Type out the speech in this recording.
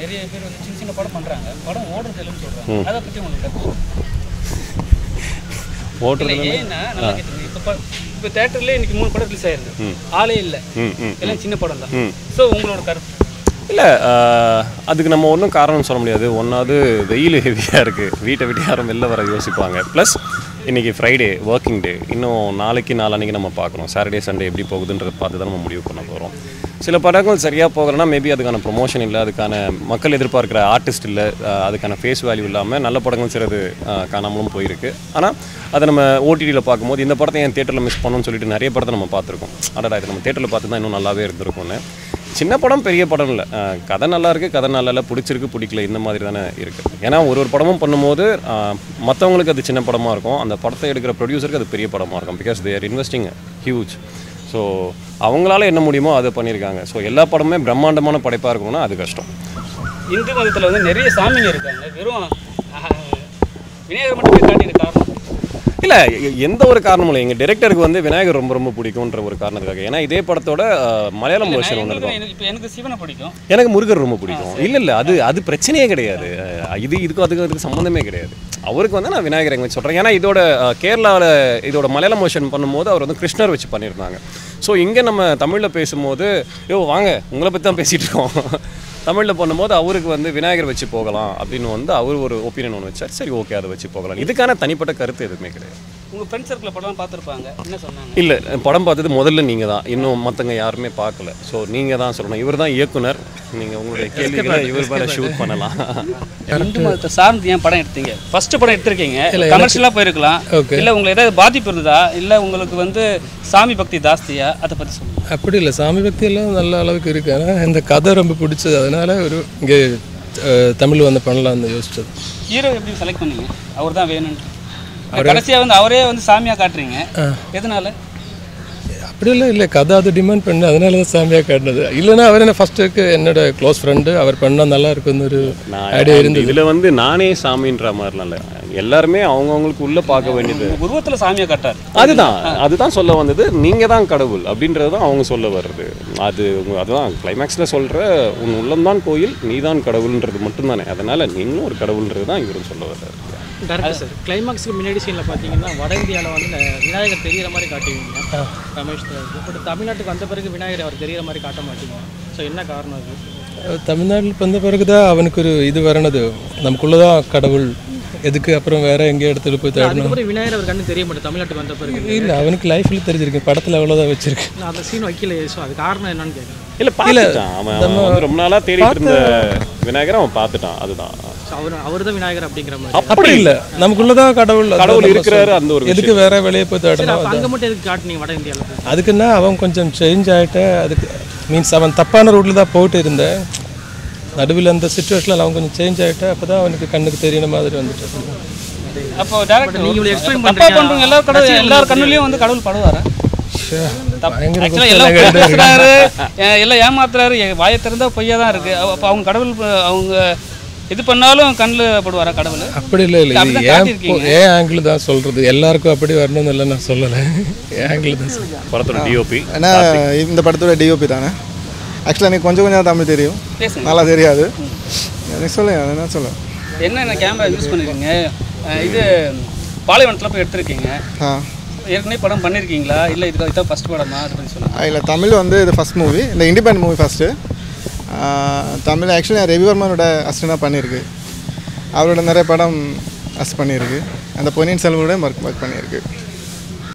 நிறைய பேர் வந்து சின்ன சின்ன படம் பண்றாங்க படம் ஓடுறது இல்லைன்னு சொல்றாங்க. அதை பத்தி உங்களுக்கு ஓட்டுறது ஏன்னா நல்லா கேட்டுங்க இப்போ இப்போ தேட்டர்லேயே இன்னைக்கு மூணு படம் ரிலீஸ் ஆயிருக்கு ஆளே இல்லை. எல்லாம் சின்ன படம் தான். ஸோ உங்களோட கருத்து? இல்லை அதுக்கு நம்ம ஒன்றும் காரணம் சொல்ல முடியாது. ஒன்றாவது வெயில் ஹெவியாக இருக்குது வீட்டை விட்டு யாரும் வெளில வர யோசிப்பாங்க. ப்ளஸ் இன்றைக்கி ஃப்ரைடே ஒர்க்கிங் டே இன்னும் நாளைக்கு நாளான்னைக்கு நம்ம பார்க்கணும். சாட்டர்டே சண்டே எப்படி போகுதுன்றதை பார்த்து தான் நம்ம முடிவு பண்ண போகிறோம் சில படங்கள் சரியாக போகலன்னா மேபி அதுக்கான ப்ரொமோஷன் இல்லை அதுக்கான மக்கள் எதிர்பார்க்குற ஆர்டிஸ்ட் இல்லை அதுக்கான ஃபேஸ் வேல்யூ இல்லாமல் நல்ல படங்கள் சிலது காணாமலும் போயிருக்கு. ஆனால் அதை நம்ம ஓடிடியில் பார்க்கும்போது இந்த படத்தை என் தேட்டரில் மிஸ் பண்ணணும்னு சொல்லிட்டு நிறைய படத்தை நம்ம பார்த்துருக்கோம். அடடா இது நம்ம தேட்டரில் பார்த்து தான் இன்னும் நல்லாவே இருந்திருக்கும்னு. சின்ன படம் பெரிய படம் இல்லை. கதை நல்லா இருக்குது கதை நல்லா இல்லை பிடிச்சிருக்கு பிடிக்கல இந்த மாதிரி தானே இருக்குது ஏன்னா ஒரு ஒரு படமும் பண்ணும்போது மற்றவங்களுக்கு அது சின்ன படமாக இருக்கும். அந்த படத்தை எடுக்கிற ப்ரொடியூசருக்கு அது பெரிய படமாக இருக்கும். Because they're investing huge so அவங்களால என்ன முடியுமோ அதை பண்ணியிருக்காங்க. ஸோ எல்லா படமுமே பிரம்மாண்டமான படைப்பாக இருக்கணும்னா அது கஷ்டம். இந்து மதத்தில் வந்து நிறைய சாமிங்க இருக்காங்க. வெறும் விநாயகர் மட்டுமே காரணம். இல்லை எந்த ஒரு காரணமும் இல்லை. எங்கள் டேரக்டருக்கு வந்து விநாயகர் ரொம்ப ரொம்ப பிடிக்குன்ற ஒரு காரணத்துக்காக. ஏன்னா இதே படத்தோட மலையாளம் வெர்ஷன் ஒன்று இருக்கும். எனக்கு சிவனை பிடிக்கும். எனக்கு முருகர் ரொம்ப பிடிக்கும். இல்லை இல்லை அது அது பிரச்சனையே கிடையாது. இது இதுக்கும் அதுக்கும் அதுக்கு சம்மந்தமே கிடையாது. அவருக்கு வந்து நான் விநாயகர் எங்க சொல்கிறேன் ஏன்னா இதோட கேரளாவில் இதோட மலையாள மோஷன் பண்ணும்போது அவர் வந்து கிருஷ்ணர் வச்சு பண்ணியிருந்தாங்க. ஸோ இங்கே நம்ம தமிழில் பேசும்போது யோ வாங்க உங்களை பற்றி தான் பேசிகிட்டு இருக்கோம். தமிழில் பண்ணும்போது அவருக்கு வந்து விநாயகர் வச்சு போகலாம் அப்படின்னு வந்து அவர் ஒரு ஒப்பீனியன் ஒன்று வச்சார். சரி ஓகே அதை வச்சு போகலாம். இதுக்கான தனிப்பட்ட கருத்து எதுவுமே கிடையாது. உங்கள் ஃப்ரெண்ட் சர்க்கிள் படம் பார்த்துருப்பாங்க. என்ன சொன்னாங்க? இல்லை படம் பார்த்தது முதல்ல நீங்கள் தான். இன்னும் மற்றவங்க யாருமே பார்க்கல. ஸோ நீங்கள் தான் சொல்லணும். இவர் தான் இயக்குனர். நீங்கள் உங்களுடைய கேள்விகளை இவர் மேலே ஷூட் பண்ணலாம். இந்து மதத்தை சார்ந்து ஏன் படம் எடுத்தீங்க? ஃபர்ஸ்ட் படம் எடுத்திருக்கீங்க. கமர்ஷியலாக போயிருக்கலாம். இல்லை உங்களுக்கு ஏதாவது பாதிப்பு இருந்ததா? இல்லை உங்களுக்கு வந்து சாமி பக்தி ஜாஸ்தியா? அதை பற்றி சொல்லுங்க. அப்படி இல்லை. சாமி பக்தி எல்லாம் நல்ல அளவுக்கு இருக்கு. ஆனால் இந்த கதை ரொம்ப பிடிச்சது. அதனால ஒரு இங்கே தமிழ் வந்து பண்ணலாம்னு யோசிச்சது. ஹீரோ எப்படி செலக்ட் பண்ணீங்க? அவர் தான் வேணும்னு கடைசியாக வந்து அவரே வந்து சாமியாக காட்டுறீங்க. எதனால? அப்படியெல்லாம் இல்லை கதை அது டிமாண்ட் பண்ணு அதனால தான் சாமியாக காட்டினது. இல்லைன்னா அவர் என்ன ஃபஸ்ட்டுக்கு என்னோட க்ளோஸ் ஃப்ரெண்டு அவர் பண்ணால் நல்லா இருக்குன்னு ஒரு ஐடியா இருந்தது. இதில் வந்து நானே சாமின்ற மாதிரிலாம் இல்லை. எல்லாருமே அவங்கவுங்களுக்கு உள்ளே பார்க்க வேண்டியது. உருவத்தில் சாமியாக காட்டார். அதுதான் அதுதான் சொல்ல வந்தது. நீங்கள் தான் கடவுள் அப்படின்றது தான் அவங்க சொல்ல வர்றது. அது அதுதான் கிளைமேக்ஸில் சொல்கிற உன் உள்ளம்தான் கோயில் நீ தான் கடவுள்ன்றது மட்டும்தானே. அதனால் நீங்களும் ஒரு கடவுள்ன்றது தான் இவரும் சொல்ல வர்றாரு. டேரக்டர் சார் கிளைமாக்ஸுக்கு முன்னாடி சீனில் பார்த்தீங்கன்னா வட இந்தியாவில் வந்து விநாயகர் தெரியிற மாதிரி காட்டுவீங்க. ரமேஷ் பட் தமிழ்நாட்டுக்கு வந்த பிறகு விநாயகர் அவர் தெரியிற மாதிரி காட்ட மாட்டீங்க. ஸோ என்ன காரணம் அது? தமிழ்நாட்டில் வந்த பிறகு தான் அவனுக்கு ஒரு இது வரணுது. நமக்குள்ளே தான் கடவுள் எதுக்கு? அப்புறம் வேற எங்கேயோ இடத்துல போய் தேடணும். விநாயகர் அவர் கண்ணு தெரிய மாட்டேன் தமிழ்நாட்டுக்கு வந்த பிறகு. இல்லை அவனுக்கு லைஃப்பில் தெரிஞ்சிருக்கு. படத்தில் அவ்வளோதான் வச்சிருக்கு. அந்த சீன் வைக்கலையே ஸோ அது காரணம் என்னன்னு கேட்குறேன் இல்லை பார்த்துட்டான். அவன் வந்து ரொம்ப நாளாக தேடிட்டு இருந்த விநாயகரை அவன் பார்த்துட்டான். அதுதான். அவர் அவர் தான் விநாயகர் அப்படிங்கிற மாதிரி. அப்படி இல்லை. நமக்குள்ளே தான் கடவுள் கடவுள் இருக்கிறாரு. அந்த ஒரு எதுக்கு வேற வெளியே போய் தேடணும்? அங்கே மட்டும் எதுக்கு காட்டுனீங்க வட இந்தியாவில் அதுக்குன்னா அவன் கொஞ்சம் சேஞ்ச் ஆகிட்ட அதுக்கு மீன்ஸ் அவன் தப்பான ரூட்டில் தான் போயிட்டு இருந்தேன். நடுவில் அந்த சுச்சுவேஷனில் அவன் கொஞ்சம் சேஞ்ச் ஆகிட்ட அப்போ தான் அவனுக்கு கண்ணுக்கு தெரியற மாதிரி வந்துட்டு அப்போ டேரக்டர் நீங்க இவ்வளவு explain தப்பா பண்றீங்க. பண்றவங்க எல்லாரும் கடவுள் எல்லார் கண்ணுலயும் வந்து கடவுள் படுவாரா? எல்லாம் ஏமாத்துறாரு. வாயை திறந்தா பொய்யா தான் இருக்கு. அப்ப- அப்ப அவங்க கடவுள் அவங்க இது பண்ணாலும் கண்ணில் படுவாரா கடவுள்? அப்படி இல்லை இல்லை. ஏன். ஏன் ஆங்கிள் தான் சொல்கிறது எல்லாருக்கும் அப்படி வரணும்னு இல்லை நான் சொல்லலை. ஏன் ஆங்கிள் தான் சொல்றேன். படத்தோட டிஓபி ஏன்னா இந்த படத்தோட டிஓபி தானே? ஆக்சுவலாக எனக்கு கொஞ்சம் கொஞ்சம் தமிழ் தெரியும். நல்லா தெரியாது. எனக்கு சொல்லுங்க என்ன சொல்ல என்னென்ன கேமரா யூஸ் பண்ணிருக்கீங்க? இது பாலைவனத்தில் போய் எடுத்திருக்கீங்க. ஆ. ஏற்கனவே படம் பண்ணியிருக்கீங்களா இல்லை இதுக்கு இதான் ஃபர்ஸ்ட் படமா? அதை பற்றி சொல்லுங்கள் இல்லை தமிழ் வந்து இது ஃபஸ்ட் மூவி இந்த independent movie first Tamil actually நான் ரவிவர்மனோட அசிஸ்டண்டாக பண்ணியிருக்கு. அவரோட நிறைய படம் அஸ் பண்ணியிருக்கு. அந்த பொன்னியின் செல்வனோட ஒர்க் ஒர்க் பண்ணியிருக்கு.